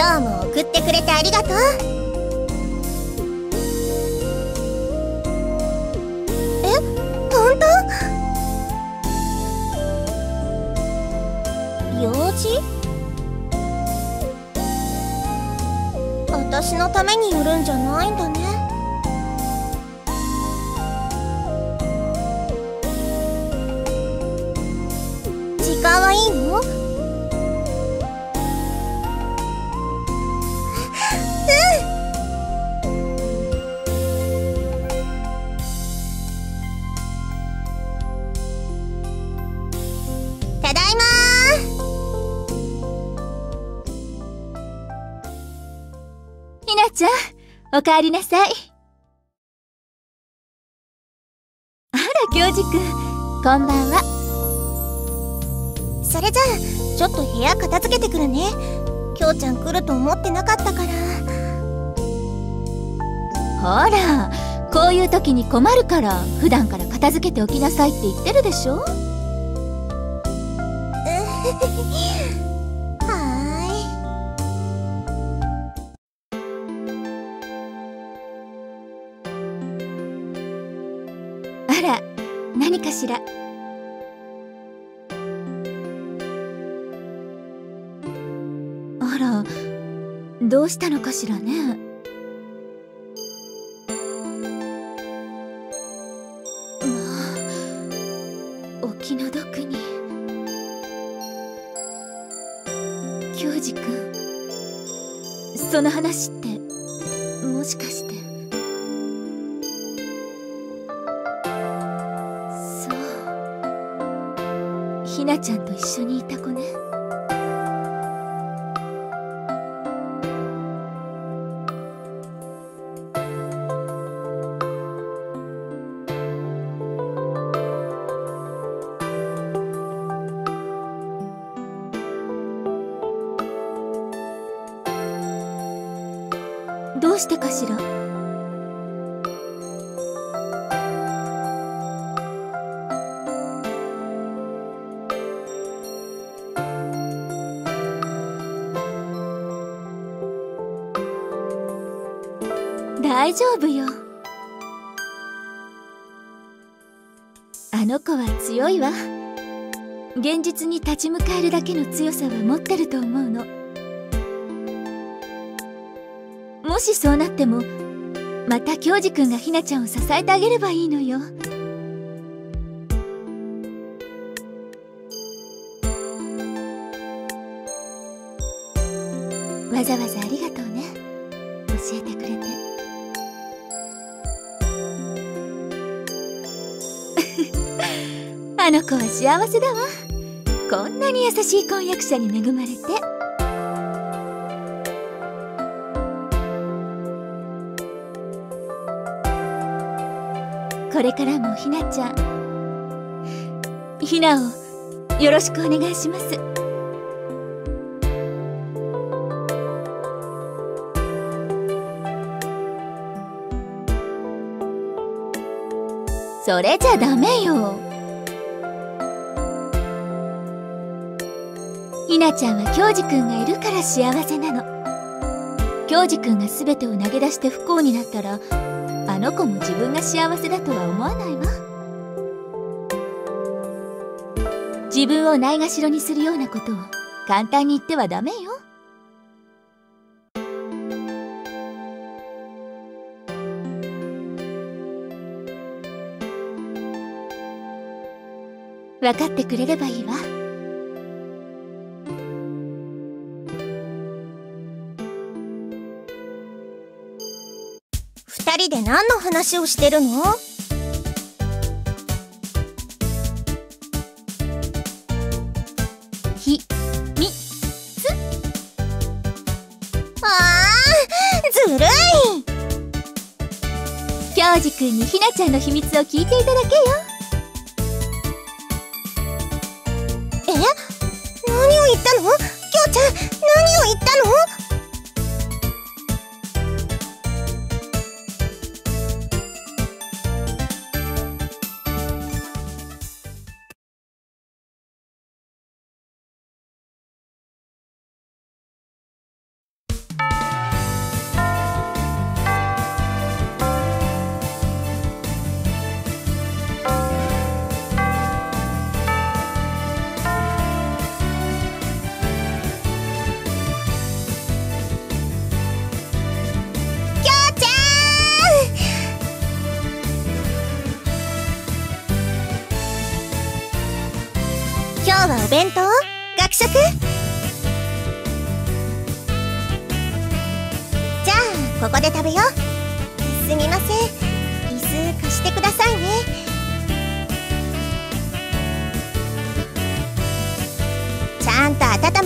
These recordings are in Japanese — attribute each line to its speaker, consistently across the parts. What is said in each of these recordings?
Speaker 1: 今日も送ってくれてありがとう。え本当？用事？私のために寄るんじゃないんだね。
Speaker 2: おかえりなさい。あら、教授くん、こんばんは。
Speaker 1: それじゃあちょっと部屋片付けてくるねきょうちゃん来ると思ってなかったから
Speaker 2: ほら、こういう時に困るから、普段から片付けておきなさいって言ってるでしょ？何かしら。あら、どうしたのかしらね。まあ、お気の毒に。教授くん、その話って、大丈夫よ。あの子は強いわ。現実に立ち向かえるだけの強さは持ってると思うの。もしそうなってもまた京二くんがひなちゃんを支えてあげればいいのよ。わざわざあの子は幸せだわ。こんなに優しい婚約者に恵まれて。これからもひなちゃんひなをよろしくお願いします。それじゃダメよ。ちゃんは京二くんがいるから幸せなの。京二くんが全てを投げ出して不幸になったらあの子も自分が幸せだとは思わないわ。自分をないがしろにするようなことを簡単に言ってはダメよ。分かってくれればいいわ。
Speaker 1: 人で何の話をしてるの？
Speaker 2: ひみ
Speaker 1: あーずるい。
Speaker 2: 京二くんにひなちゃんの秘密を聞いていただけよ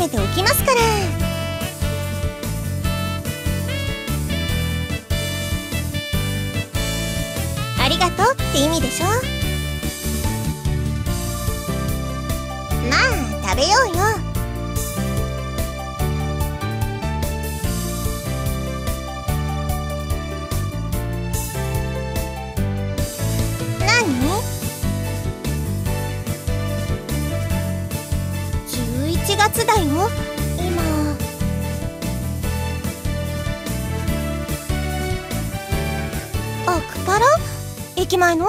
Speaker 1: めておきますから。ありがとうって意味でしょ？まあ食べようよ。今。あクパラ？駅前の？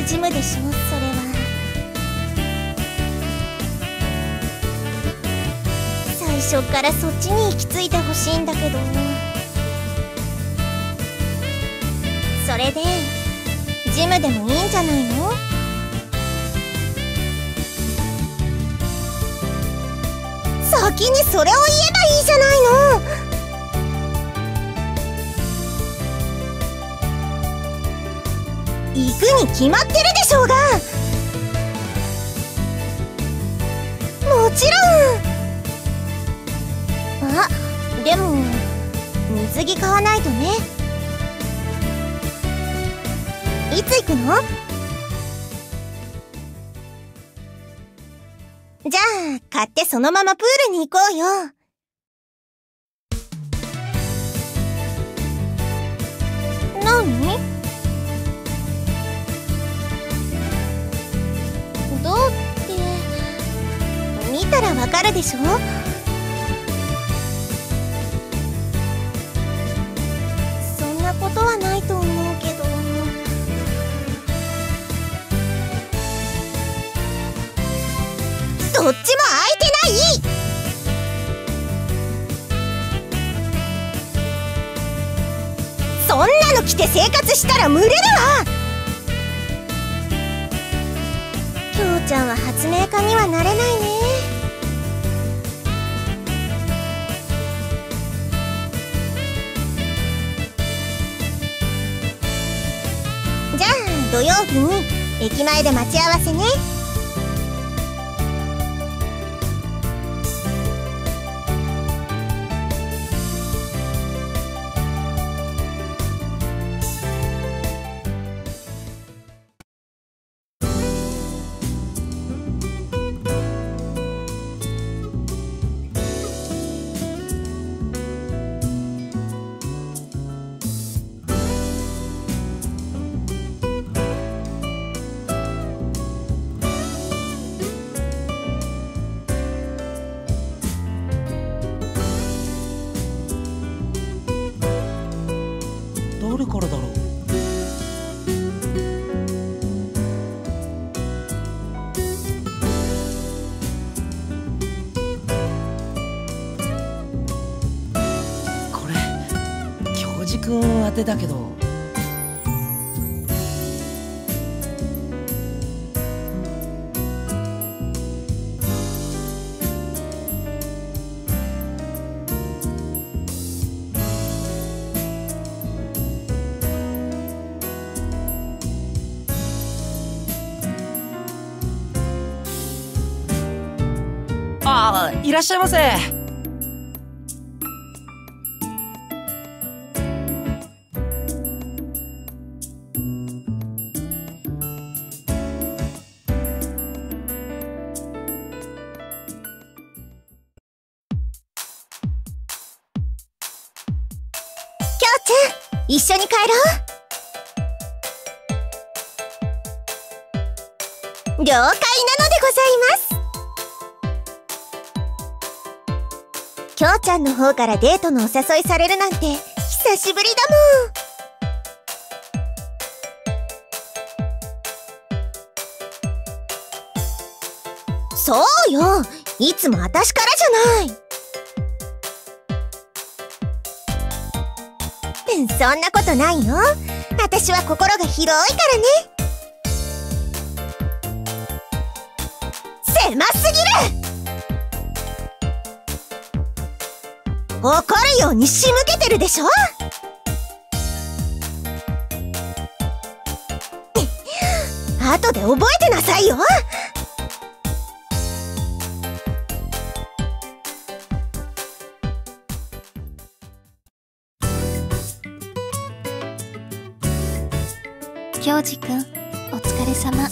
Speaker 1: ルジムでしょそれは。最初からそっちに行き着いてほしいんだけどそれでジムでもいいんじゃないの？先にそれを言えばいいじゃないの。行くに決まってるでしょうが。もちろん。あでも水着買わないとね。いつ行くの？じゃあ買ってそのままプールに行こうよ。見たらわかるでしょ？そんなことはないと思うけど。どっちも空いてない！そんなの着て生活したら蒸れるわ！きょうちゃんは発明家にはなれないね。土曜日に駅前で待ち合わせね。
Speaker 3: あいらっしゃいませ。
Speaker 1: ちゃん一緒に帰ろう。了解。んの方からデートのお誘いされるなんて久しぶりだもん。そうよ。いつも私からじゃない。そんなことないよ。私は心が広いからね。狭す怒るように仕向けてるでしょ？後で覚えてなさいよ。
Speaker 2: 京二くんお疲れ様。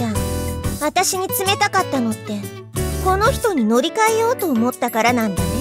Speaker 1: ちゃん私に冷たかったのってこの人に乗り換えようと思ったからなんだね。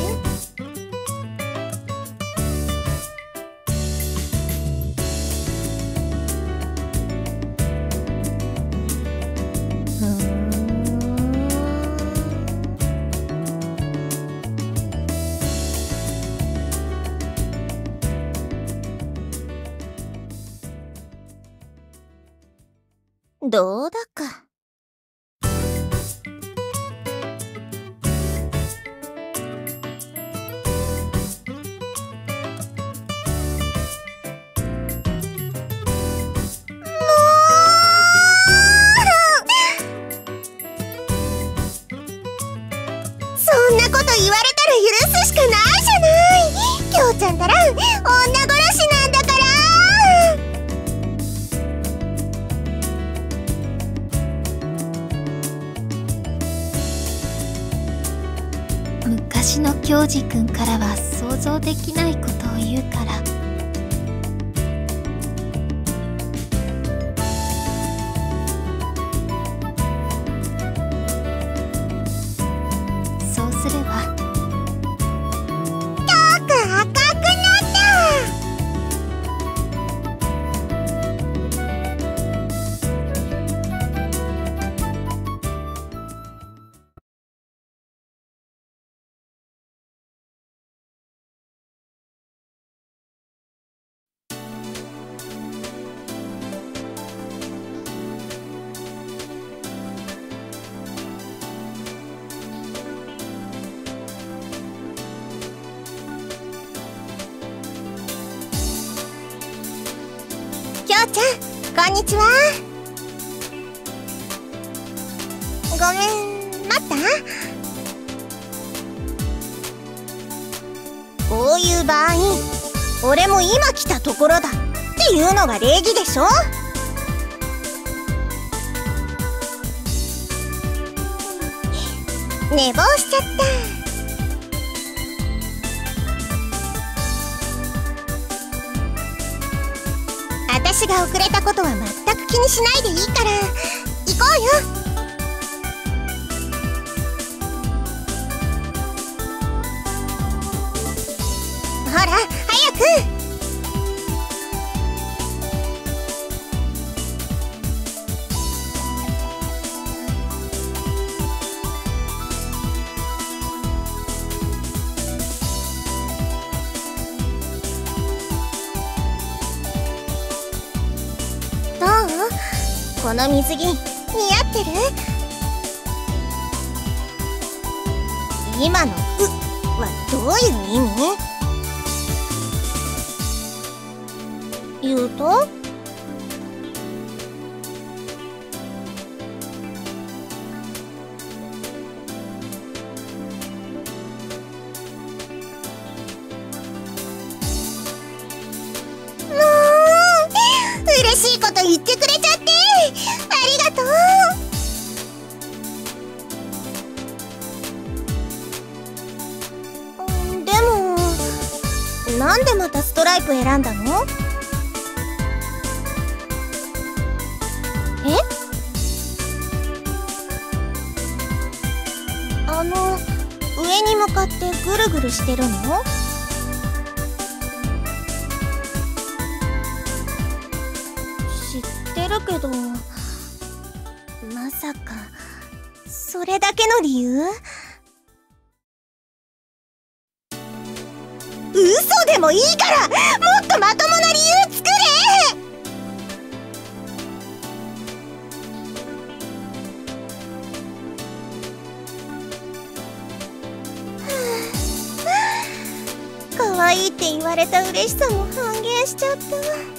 Speaker 1: こんにちは。ごめん待った？こういう場合俺も今来たところだ。っていうのが礼儀でしょ？寝坊しちゃった。私が遅れたことは全く気にしないでいいから。行こうよ。ほら早く。この水着似合ってる？今の「う」はどういう意味？言うと？嘘でもいいからもっとまともな理由作れ可愛いって言われた嬉しさも半減しちゃった。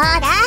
Speaker 1: ほら、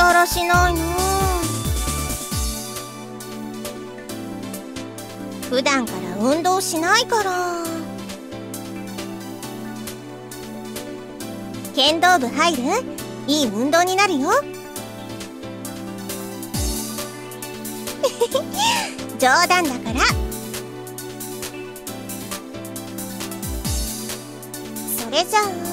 Speaker 1: だらしないな普段から運動しないから。剣道部入る？いい運動になるよ。冗談だから。それじゃあ。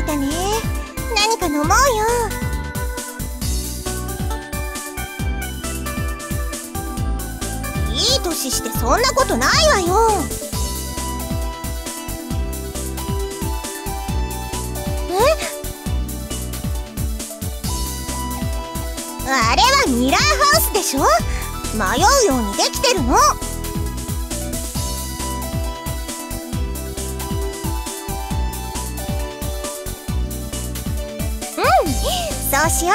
Speaker 1: いたね。何か飲もうよ。いい年してそんなことないわよ。え？あれは水しょ？迷うようにできてるの。しよう。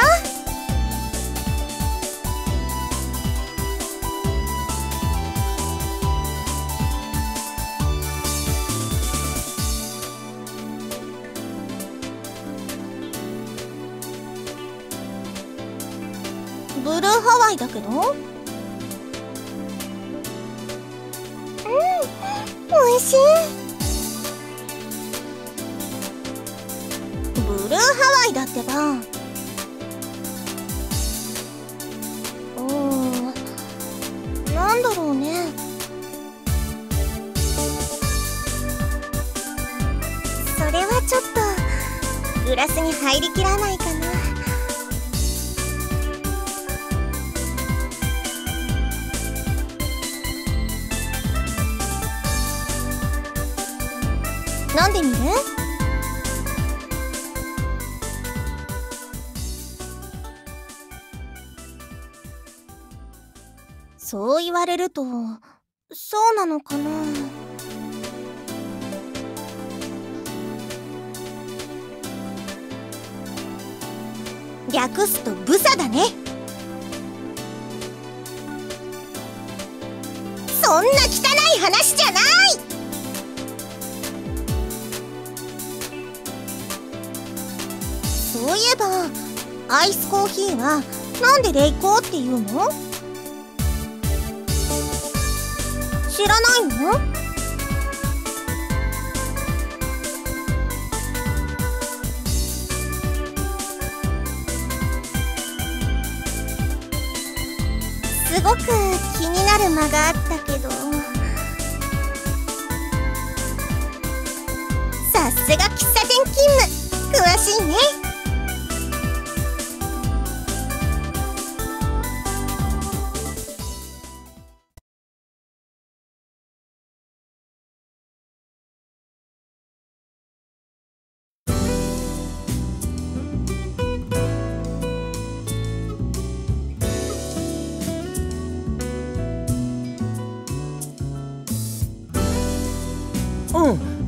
Speaker 1: ブルーハワイだけど？ラスに入りきらないかな。飲んでみる？そう言われるとそうなのかな？略すとブサだね。そんな汚い話じゃない。そういえばアイスコーヒーはなんでレイコーっていうの？知らないの？ごく気になる間があったけど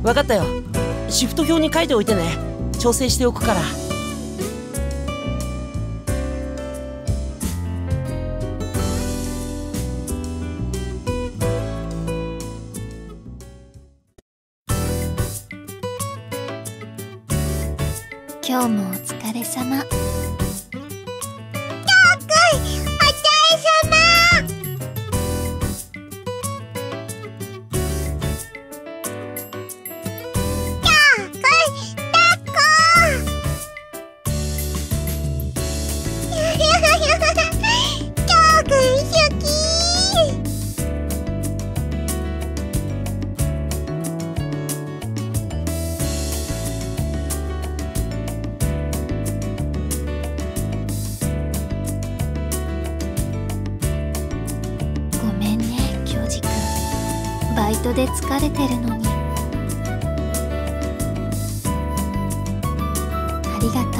Speaker 3: 分かったよ。シフト表に書いておいてね。調整しておくから。
Speaker 4: トで疲れてるのに。ありがとう。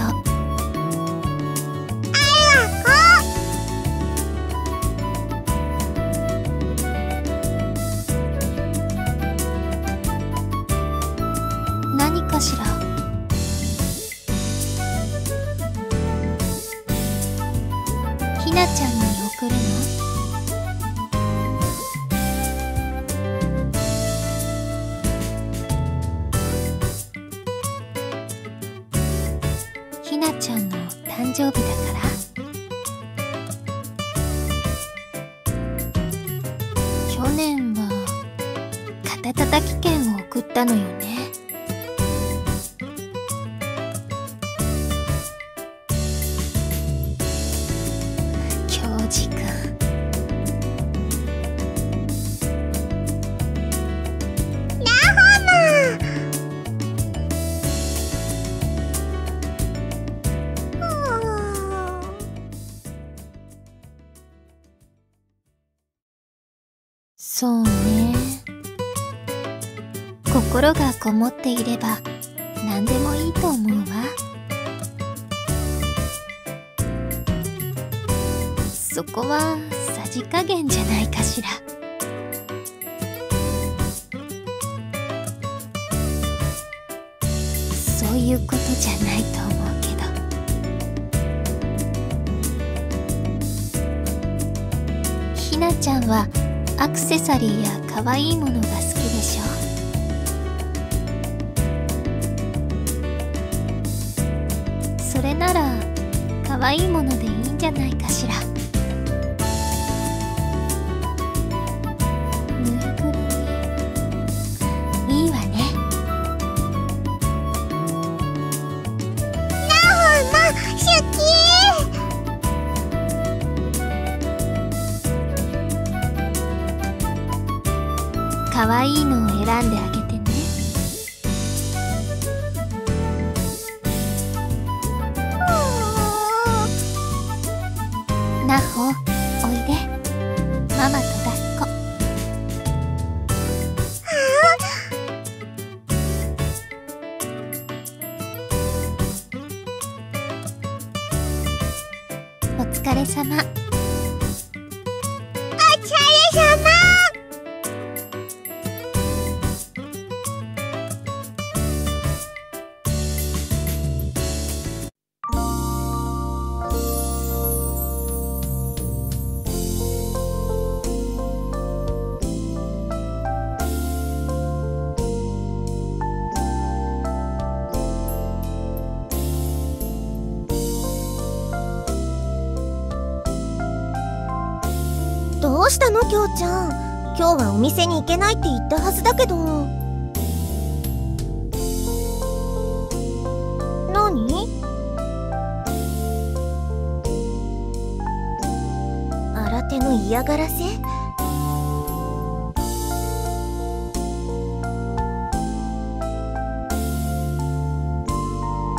Speaker 4: 心がこもっていれば何でもいいと思うわ。そこはさじ加減じゃないかしら。そういうことじゃないと思うけど。ひなちゃんはアクセサリーや可愛いものが可愛いものでいいんじゃないかしら。の
Speaker 1: きょうちゃん。今日はお店に行けないって言ったはずだけど。何？新手の嫌がらせ？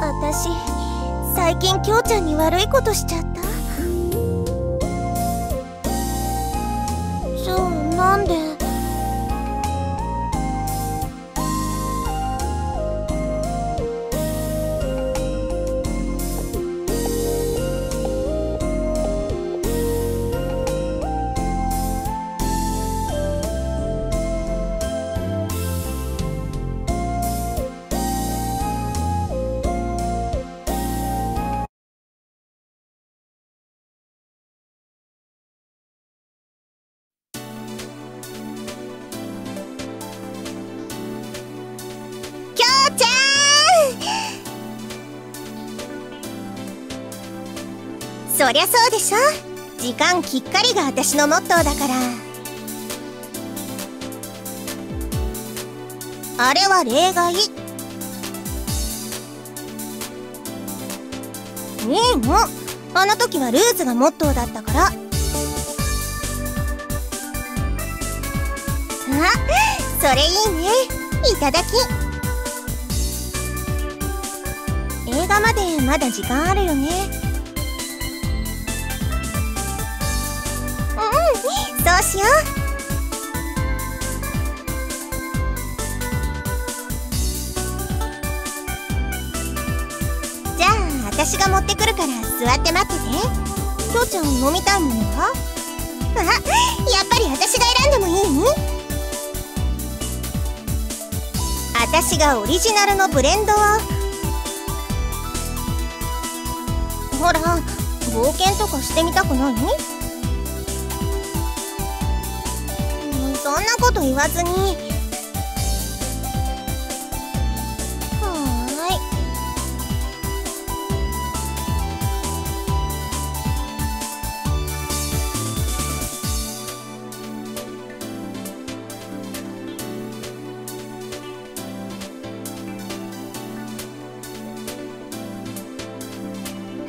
Speaker 1: 私最近きょうちゃんに悪いことしちゃったそりゃそうでしょ。時間きっかりが私のモットーだから。あれは例外。いいのあの時はルーズがモットーだったから。あそれいいね。いただき。映画までまだ時間あるよね。うんそうしよう。じゃあ私が持ってくるから座って待ってて。きょうちゃん飲みたいものはあやっぱり私が選んでもいい？私がオリジナルのブレンドを。ほら冒険とかしてみたくない？んなこと言わずに。はーい。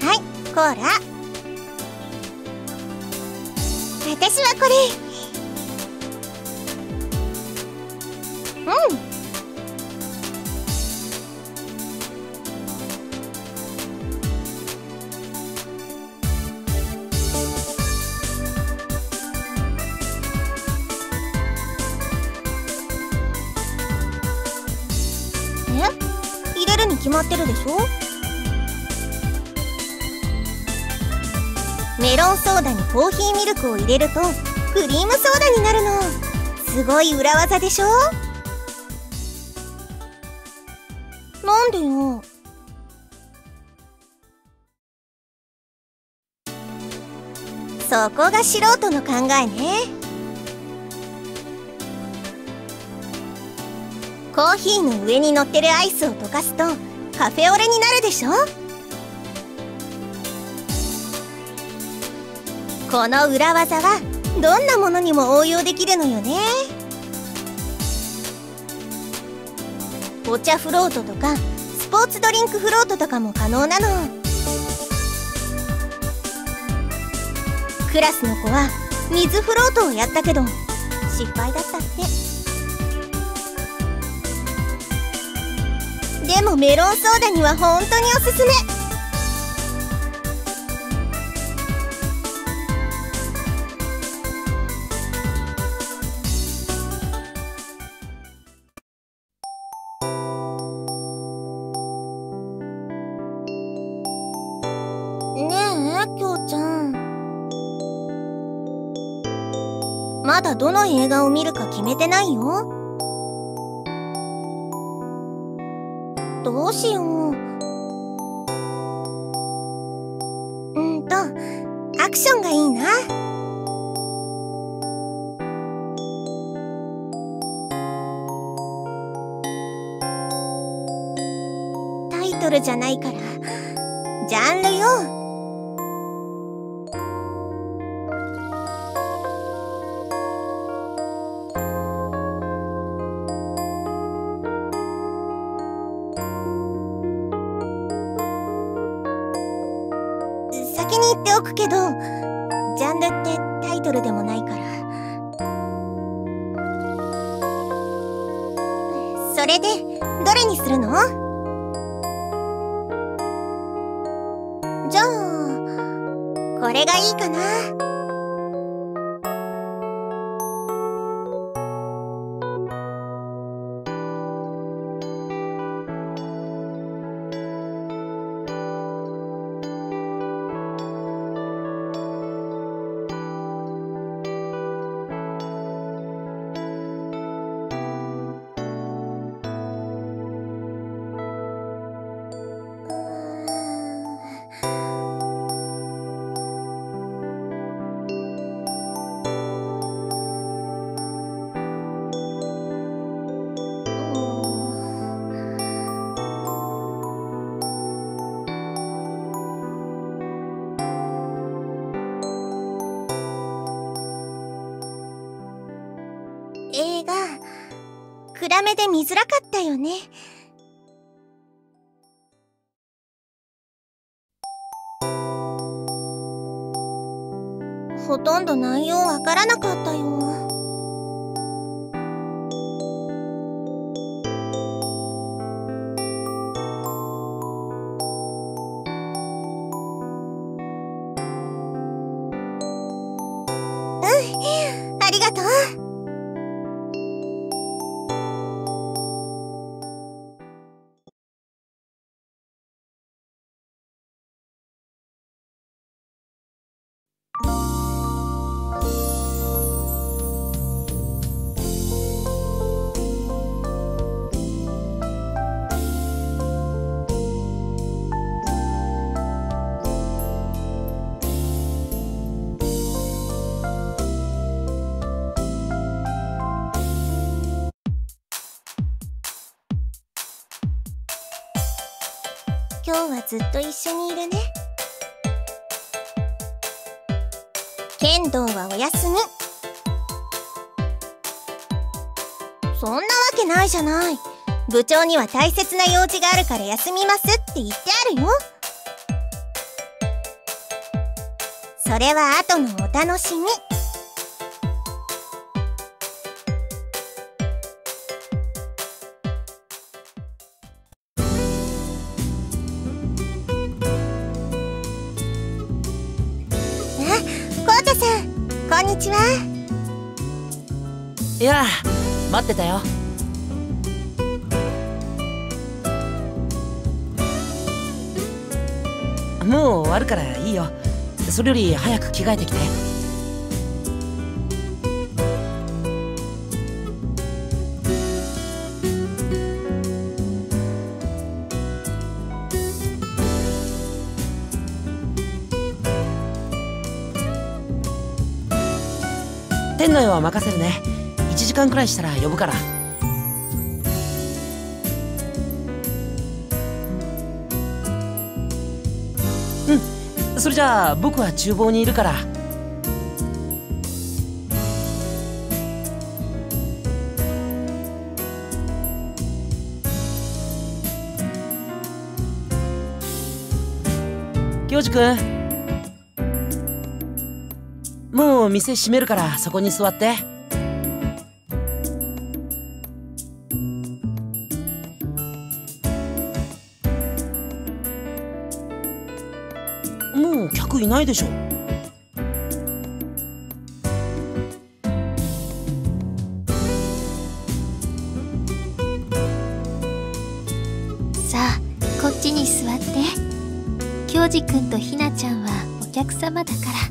Speaker 1: はいコーラ。私はこれ。コーヒーミルクを入れるとクリームソーダになるの。すごい裏技でしょ？なんでよ？そこが素人の考えね。コーヒーの上に乗ってるアイスを溶かすとカフェオレになるでしょ？この裏技はどんなものにも応用できるのよね。お茶フロートとかスポーツドリンクフロートとかも可能なの。クラスの子は水フロートをやったけど失敗だったって。でもメロンソーダには本当におすすめ。だどの映画を見るか決めてないよ。どうしよう。うんとアクションがいいな。タイトルじゃないからジャンルよ。これがいいかな。だよね。ほとんど内容わからなか今日はずっと一緒にいるね。剣道はお休み。そんなわけないじゃない。部長には大切な用事があるから休みますって言ってあるよ。それは後のお楽しみ。い
Speaker 3: や待ってたよ。もう終わるからいいよ。それより早く着替えてきて。店内は任せるね。1時間くらいしたら呼ぶから。うん。それじゃあ僕は厨房にいるから。京二くんもう店閉めるからそこに座って。ないでしょ。
Speaker 2: さあこっちに座って。京二くんとひなちゃんはお客様だから。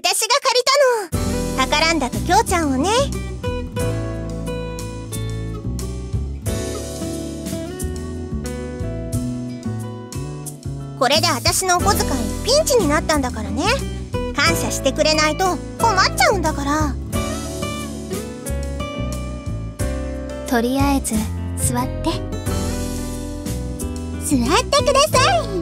Speaker 1: 私が借りたの。宝んだときょうちゃんをね。これで私のお小遣いピンチになったんだからね。感謝してくれないと困っちゃうんだから。
Speaker 2: とりあえず座って。
Speaker 1: 座ってください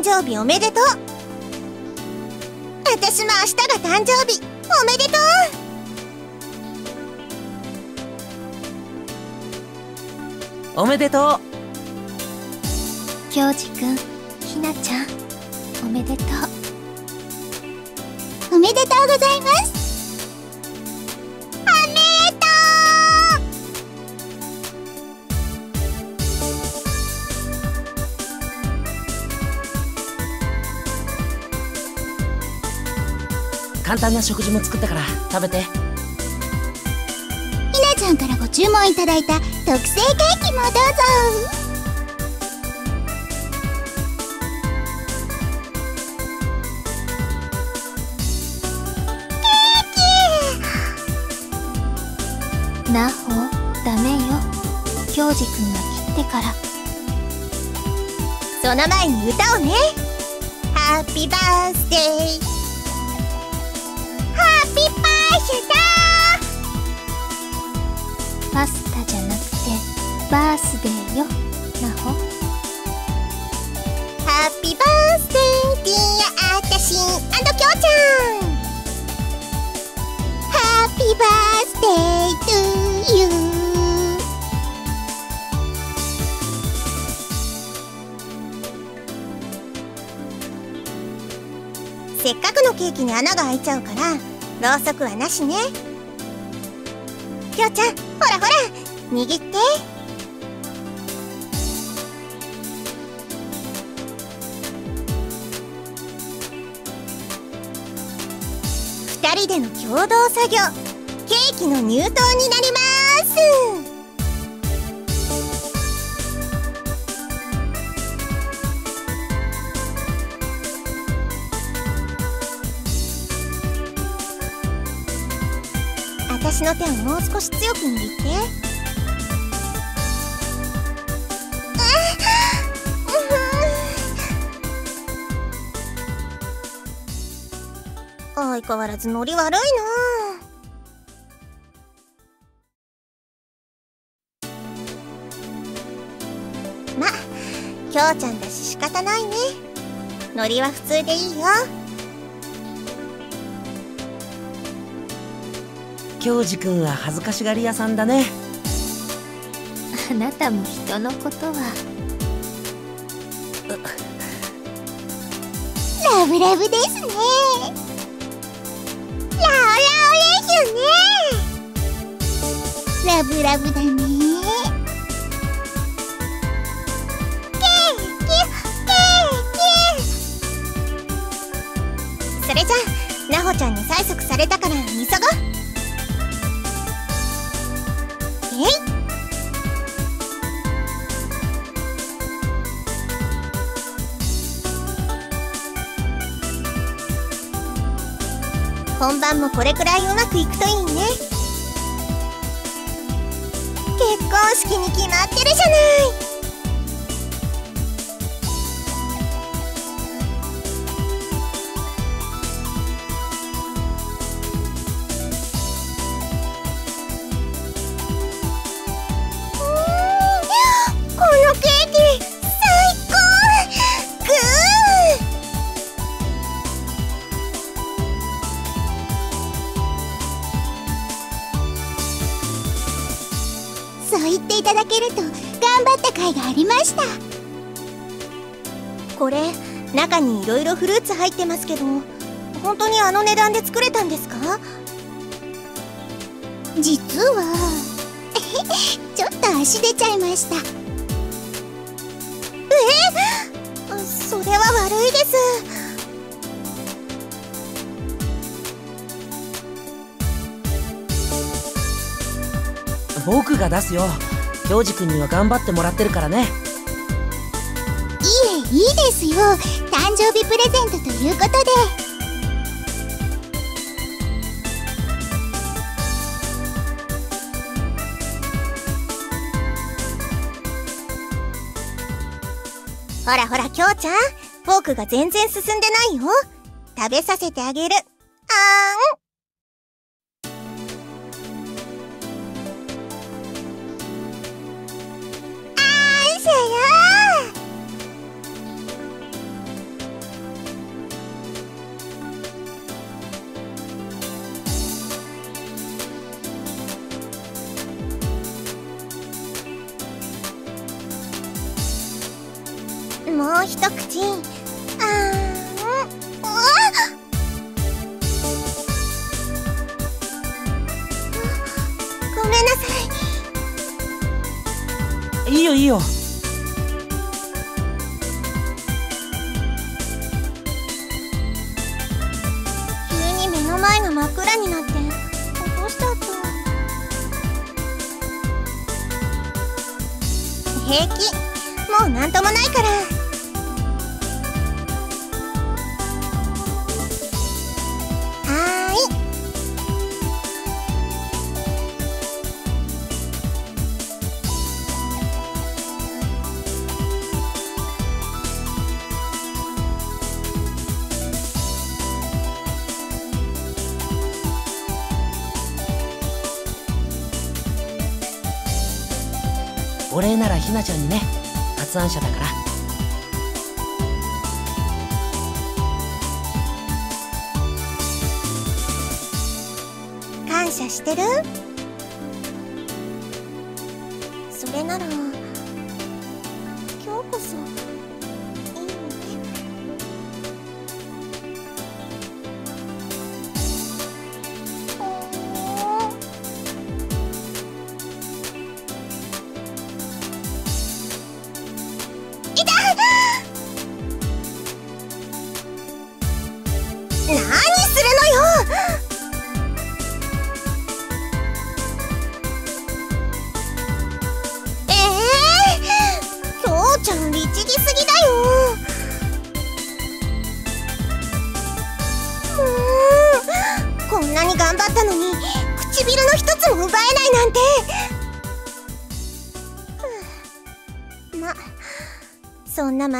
Speaker 1: 誕生日おめでとう。私も明日が誕生日おめでとう。
Speaker 3: おめでとう。
Speaker 2: 京二くんひなちゃんおめでとう。
Speaker 1: おめでとうございます
Speaker 3: 簡単な食事も作ったから食べて。
Speaker 1: ひなちゃんからご注文いただいた特製ケーキもどうぞ。ケーキ。
Speaker 2: なほダメよ。京二くんが切ってから。
Speaker 1: その前に歌をね。ハッピーバースデー。バースデ
Speaker 2: ーよ。なほ？
Speaker 1: ハッピーバースデーディアあたしんきょうちゃんハッピーバースデートゥーユーせっかくのケーキに穴が開いちゃうからろうそくはなしね。きょうちゃんほらほら握っ共同作業。ケーキの入刀になります。私の手をもう少し強く握って。相変わらずノリ悪いな。まきょうちゃんだし仕方ないね。ノリは普通でいいよ。
Speaker 3: 京二くんは恥ずかしがり屋さんだね。
Speaker 2: あなたも人のことは。
Speaker 1: ラブラブですねね。ラブラブだね。ケーキケーキ。それじゃあなほちゃんに催促されたから急ごう。本番もこれくらいうまくいくといいね。結婚式に決まってるじゃない。これ中にいろいろフルーツ入ってますけど本当にあの値段で作れたんですか？実は ちょっと足出ちゃいました。え？それは悪いです。
Speaker 3: 僕が出すよ。京二君には頑張ってもらってるからね
Speaker 1: いいいですよ。誕生日プレゼントということで。ほらほらきょうちゃん。フォークが全然進んでないよ。食べさせてあげる。一口
Speaker 3: ひなちゃんにね発案者だから。
Speaker 1: 感謝してる？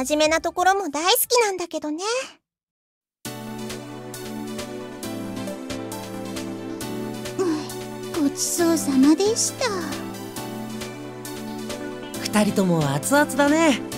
Speaker 1: 真面目なところも大好きなんだけどね。ごちそうさまでした。
Speaker 3: 二人とも熱々だね